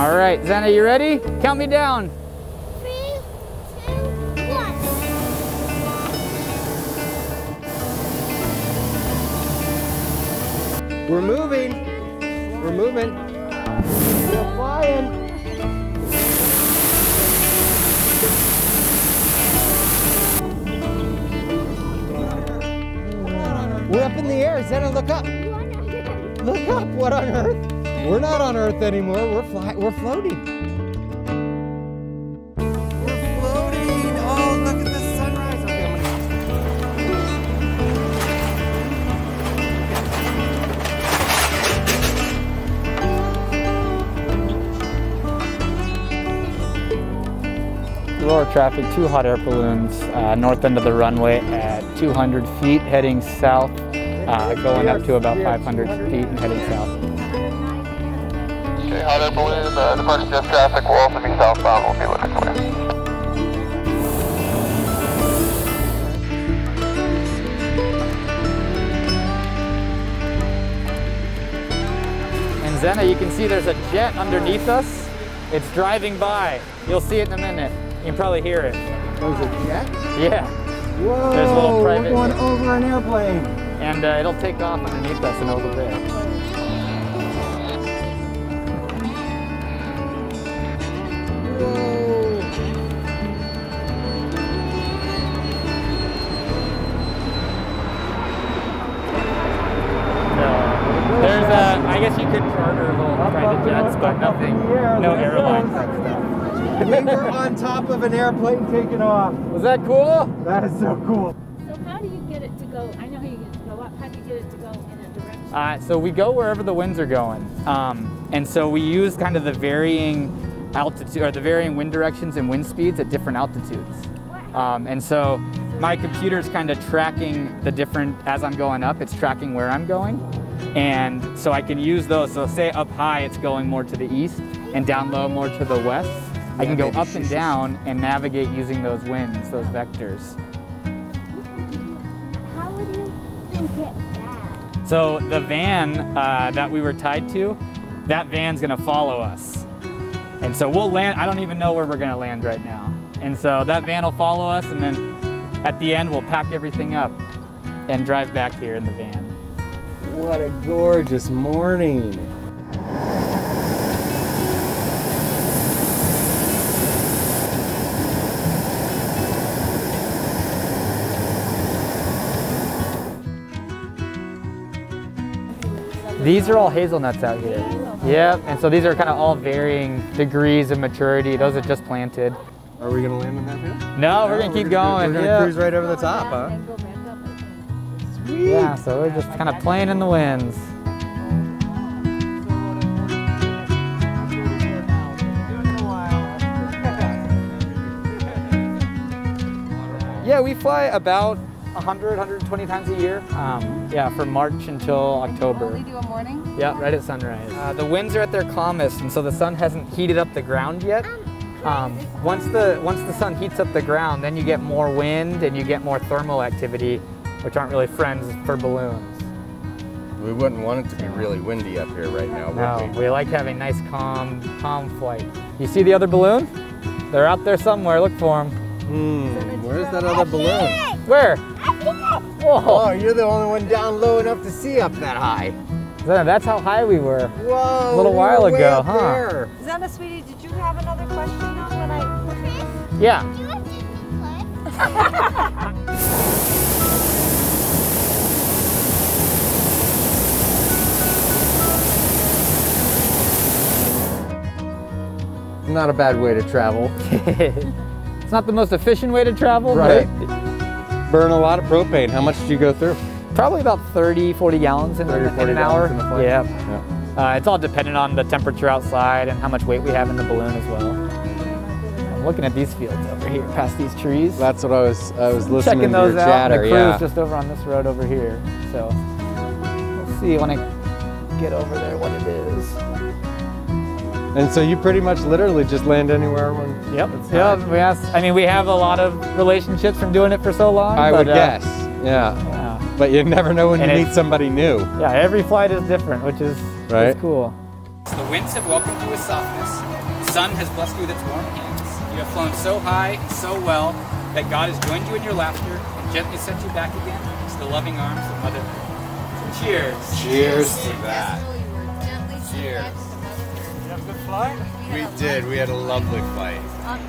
All right, Zena, you ready? Count me down. We're moving. We're moving. We're flying. We're up in the air. Zena, look up. Look up. What on earth? We're not on Earth anymore. We're fly. We're floating. We're floating. Oh, look at the sunrise. Okay, I'm gonna. Aurora traffic, two hot air balloons, uh, north end of the runway at 200 feet, heading south, uh, going up to about 500 feet and heading south. Okay, hot air balloon, uh, departure jet traffic will also be southbound. We'll be looking for you. And Zena, you can see there's a jet underneath us. It's driving by. You'll see it in a minute. You can probably hear it. There's a jet. Yeah. Whoa. There's a little private We're going jet. over an airplane. And uh, it'll take off underneath us in a little bit. Guess you could charter little private jets, but nothing, no airline type stuff. we were on top of an airplane taking off. Was that cool? That is so cool. So how do you get it to go? I know how you get it to go up. How do you get it to go in a direction? Uh, so we go wherever the winds are going. Um, and so we use kind of the varying altitude or the varying wind directions and wind speeds at different altitudes. Um, and so my computer's kind of tracking the different, as I'm going up, it's tracking where I'm going. And so I can use those. So say up high, it's going more to the east and down low more to the west. I can go up and down and navigate using those winds, those vectors. How would you get that? So the van uh, that we were tied to, that van's gonna follow us. And so we'll land, I don't even know where we're gonna land right now. And so that van will follow us and then at the end we'll pack everything up and drive back here in the van. What a gorgeous morning. These are all hazelnuts out here. Yep, and so these are kind of all varying degrees of maturity. Those are just planted. Are we gonna land on that hill? No, we're gonna keep going. We're gonna yeah. cruise right over the top, huh? Yeah, so we're just kind of playing in the winds. Yeah, we fly about 100, 120 times a year. Um, yeah, from March until October. Only do a morning? Yeah, right at sunrise. Uh, the winds are at their calmest, and so the sun hasn't heated up the ground yet. Um, once the once the sun heats up the ground, then you get more wind and you get more thermal activity, which aren't really friends for balloons. We wouldn't want it to be really windy up here right now, No, would we? we like having nice, calm, calm flight. You see the other balloon? They're out there somewhere. Look for them. Hmm, where's that other balloon? Where? Whoa! Oh, you're the only one down low enough to see up that high. That's how high we were. Whoa, A little we while were way ago, up huh? there. Zena, sweetie, did you have another question on when I... Yeah. Not a bad way to travel. it's not the most efficient way to travel, Right. but Burn a lot of propane. How much do you go through? probably about 30, 40 gallons in, 30 or in 40 an hour. in the? Yeah. Yeah. Uh, it's all dependent on the temperature outside and how much weight we have in the balloon as well. I'm looking at these fields over here, past these trees. That's what I was I was listening Checking to those your out. chatter, the crew's yeah. just over on this road over here. So we'll see when I get over there what it is. And so you pretty much literally just land anywhere when Yep. It's Yeah. We asked. I mean, we have a lot of relationships from doing it for so long. I but, would uh, guess. Yeah. Yeah. But you never know when And you meet somebody new. Yeah. Every flight is different, which is Right. is cool. The winds have welcomed you with softness. The sun has blessed you with its warm hands. You have flown so high and so well that God has joined you in your laughter and gently sent you back again to the loving arms of Mother Earth. So cheers. Cheers to that. Cheers. We did. We had a lovely flight. Um,